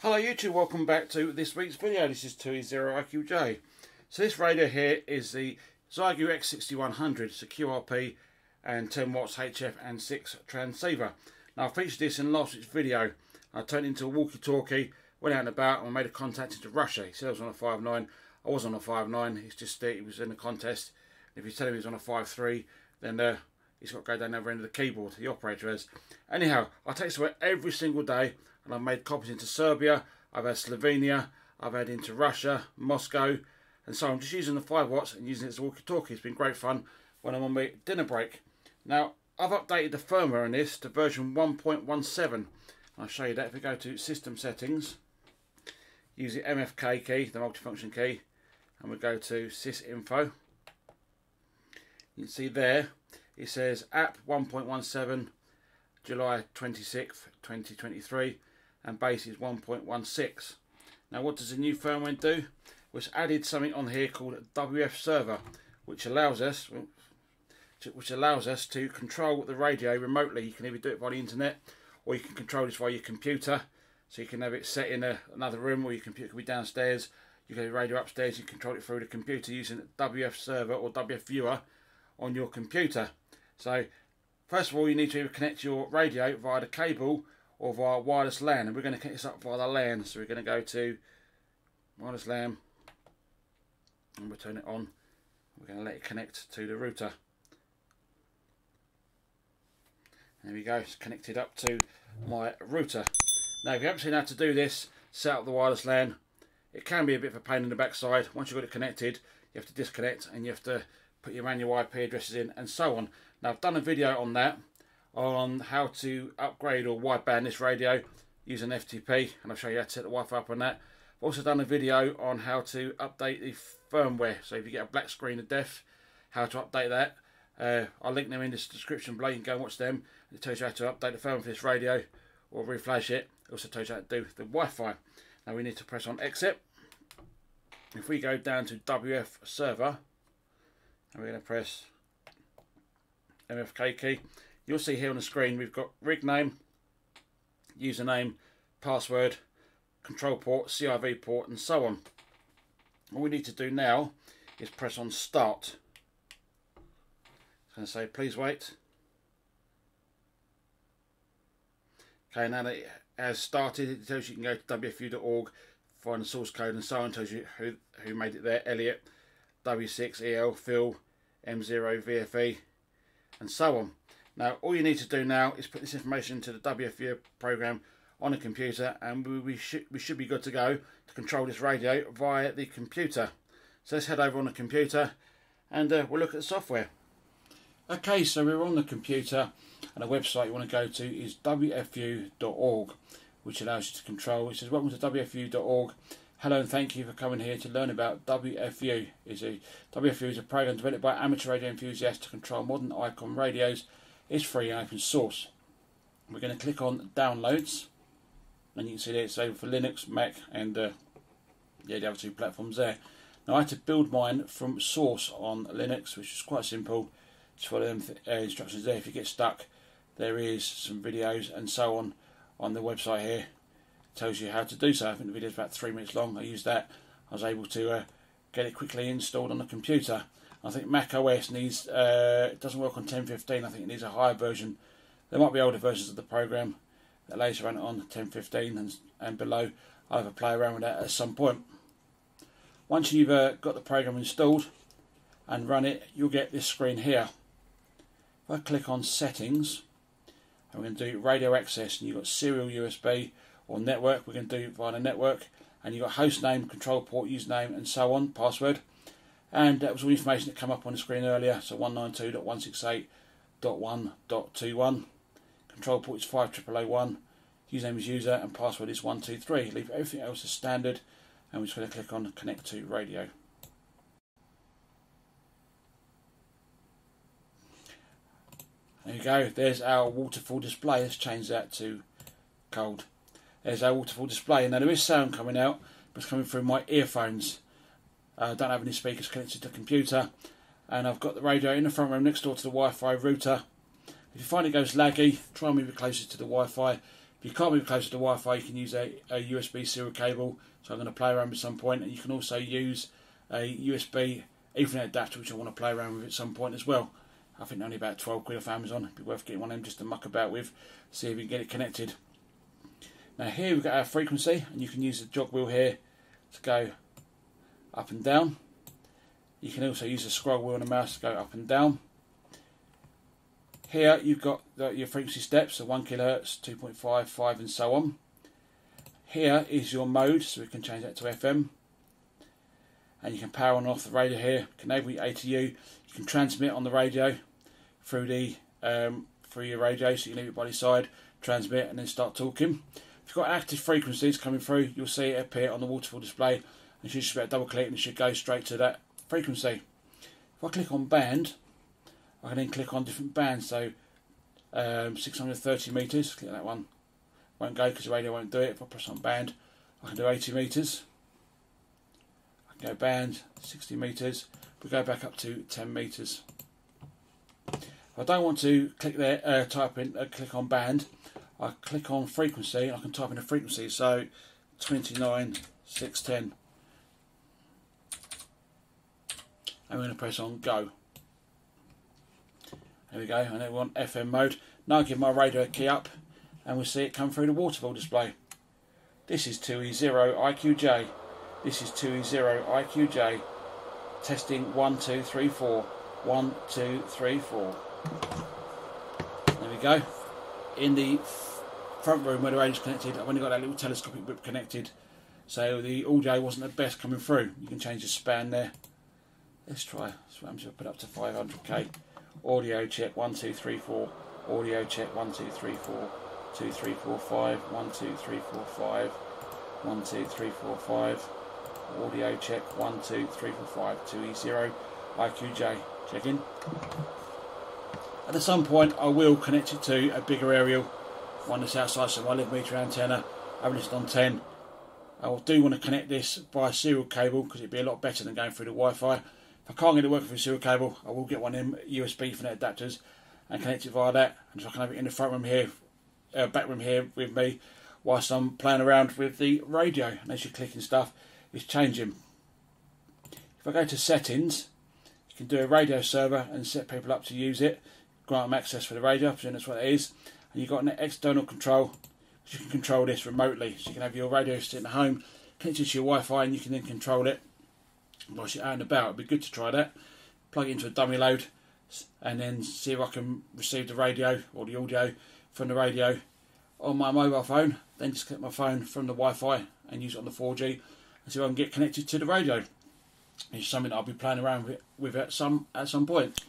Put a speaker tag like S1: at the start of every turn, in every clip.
S1: Hello YouTube, welcome back to this week's video. This is 2E0IQJ. So this radio here is the Xiegu X6100, it's a QRP and 10 watts HF and 6 transceiver. Now I featured this in last week's video. I turned it into a walkie-talkie, went out and about and made a contact into Russia. He said I was on a 5.9, I was on a 5.9, it's just that he was in a contest. If you tell him he's on a 5.3, then uh, he's got to go down the other end of the keyboard, the operator has. Anyhow, I take this away every single day and I've made copies into Serbia, I've had Slovenia, I've had into Russia, Moscow, and so I'm just using the 5 watts and using it as a walkie-talkie. It's been great fun when I'm on my dinner break. Now, I've updated the firmware on this to version 1.17. I'll show you that if we go to System Settings, use the MFK key, the multifunction key, and we go to SysInfo. You can see there, it says App 1.17, July 26th, 2023 and base is 1.16. Now what does the new firmware do? We've added something on here called WF server which allows us which allows us to control the radio remotely. You can either do it by the internet or you can control this via your computer. So you can have it set in a, another room or your computer can be downstairs. You can have the radio upstairs, you control it through the computer using WF server or WF viewer on your computer. So first of all you need to connect your radio via the cable or via wireless LAN. And we're going to connect this up via the LAN. So we're going to go to wireless LAN and we'll turn it on. We're going to let it connect to the router. There we go, it's connected up to my router. Now if you haven't seen how to do this, set up the wireless LAN. It can be a bit of a pain in the backside. Once you've got it connected, you have to disconnect and you have to put your manual IP addresses in and so on. Now I've done a video on that on how to upgrade or wideband this radio using FTP and I'll show you how to set the Wi-Fi up on that. I've also done a video on how to update the firmware so if you get a black screen of death how to update that. Uh, I'll link them in the description below, you can go and watch them. It tells you how to update the firmware for this radio or reflash it. It also tells you how to do the Wi-Fi. Now we need to press on exit. If we go down to WF server and we're going to press MFK key You'll see here on the screen we've got rig name, username, password, control port, CIV port and so on. All we need to do now is press on start. It's going to say please wait. Okay, now that it has started, it tells you you can go to wfview.org, find the source code and so on, it tells you who, who made it there, Elliot, W6EL, Phil, M0, VFE, and so on. Now all you need to do now is put this information into the wfview program on a computer and we, we, should, we should be good to go to control this radio via the computer. So let's head over on the computer and uh, we'll look at the software. Okay, so we're on the computer and the website you want to go to is wfview.org which allows you to control. It says welcome to wfview.org. Hello and thank you for coming here to learn about wfview. Is a wfview is a program developed by amateur radio enthusiasts to control modern Icom radios is free and open source. We're going to click on downloads and you can see there it's over for Linux, Mac and uh, yeah, the other two platforms there. Now I had to build mine from source on Linux which is quite simple. Just follow them uh, instructions there. If you get stuck there is some videos and so on on the website here. It tells you how to do so. I think the video is about three minutes long. I used that. I was able to uh, get it quickly installed on the computer. I think Mac OS needs uh, it doesn't work on 10.15. I think it needs a higher version. There might be older versions of the program that later run it on 10.15 and and below. I'll have a play around with that at some point. Once you've uh, got the program installed and run it, you'll get this screen here. If I click on settings, I'm going to do radio access, and you've got serial USB or network. We're going to do via the network, and you've got host name, control port, username, and so on, password and that was all the information that came up on the screen earlier. So 192.168.1.21 control port is 5001 username is user and password is 123 leave everything else as standard. And we're just going to click on connect to radio. There you go. There's our waterfall display. Let's change that to cold there's our waterfall display. And now there is sound coming out but it's coming through my earphones I uh, don't have any speakers connected to the computer. And I've got the radio in the front room next door to the Wi-Fi router. If you find it goes laggy, try and move it closer to the Wi-Fi. If you can't move closer to the Wi-Fi, you can use a, a USB serial cable. So I'm going to play around with some point, and you can also use a USB Ethernet adapter, which I want to play around with at some point as well. I think only about 12 quid off Amazon. It'd be worth getting one of them just to muck about with, see if you can get it connected. Now here we've got our frequency, and you can use the jog wheel here to go up and down. You can also use the scroll wheel on the mouse to go up and down. Here you've got your frequency steps, so 1 kHz, 2.5, 5 and so on. Here is your mode, so we can change that to FM. And you can power on and off the radio here, can enable your ATU. You can transmit on the radio through the um, through your radio, so you can leave it by the side, transmit and then start talking. If you've got active frequencies coming through, you'll see it appear on the waterfall display. And just about double click and it should go straight to that frequency. If I click on band, I can then click on different bands. So um, 630 meters, click that one. Won't go because the radio won't do it. If I press on band, I can do 80 meters. I can go band 60 meters. We go back up to 10 meters. If I don't want to click there, uh, type in, uh, click on band. I click on frequency. I can type in a frequency. So 29 610. I'm going to press on go. There we go, and then we're on FM mode. Now I give my radio key up and we see it come through the waterfall display. This is 2E0 IQJ. This is 2E0 IQJ. Testing 1, 2, 3, 4. 1, 2, 3, 4. There we go. In the front room where the radio's connected, I've only got that little telescopic whip connected. So the audio wasn't the best coming through. You can change the span there. Let's try. Just put up to 500k. Audio check 1, 2, 3, 4. Audio check 1, 2, 3, 4. 2, 3, 4, 5. 1, 2, 3, 4, 5. 1, 2, 3, 4, 5. Audio check 1, 2, 3, 4, 5. 2E0. IQJ. Check in. At some point I will connect it to a bigger aerial. One that's outside, so my 11 metre antenna. I've listed on 10. I do want to connect this by serial cable because it'd be a lot better than going through the Wi-Fi. If I can't get it working through serial cable, I will get one them USB Ethernet adapters and connect it via that. And so I can have it in the front room here, uh, back room here with me, whilst I'm playing around with the radio. And as you're clicking stuff, it's changing. If I go to settings, you can do a radio server and set people up to use it, grant them access for the radio, I presume that's what it is. And you've got an external control, you can control this remotely. So you can have your radio sitting at home, connected to your Wi-Fi, and you can then control it whilst you're out and about. It'd be good to try that. Plug it into a dummy load and then see if I can receive the radio or the audio from the radio on my mobile phone. Then just get my phone from the Wi-Fi and use it on the 4G and see if I can get connected to the radio. It's something I'll be playing around with, with at some at some point.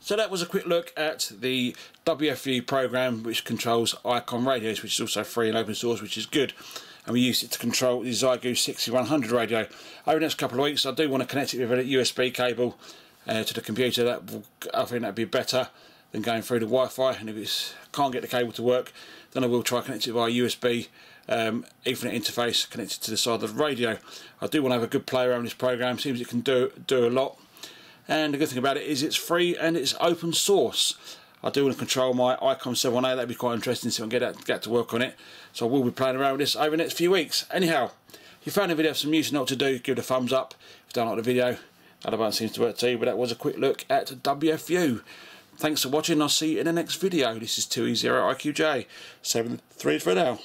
S1: So that was a quick look at the wfview program which controls Icom radios, which is also free and open source, which is good and we use it to control the Xiegu 6100 radio. Over the next couple of weeks I do want to connect it with a USB cable uh, to the computer. That will, I think that'd be better than going through the Wi-Fi and if it can't get the cable to work then I will try connect it via USB um, Ethernet interface connected to the side of the radio. I do want to have a good play around this program, seems it can do, do a lot and the good thing about it is it's free and it's open source. I do want to control my Icom 718, that'd be quite interesting to if I can get, that, get to work on it. So I will be playing around with this over the next few weeks. Anyhow, if you found the video of some use what to do, give it a thumbs up. If you don't like the video, that one seems to work too, but that was a quick look at wfview. Thanks for watching, I'll see you in the next video. This is 2E0IQJ, 7 3 for now.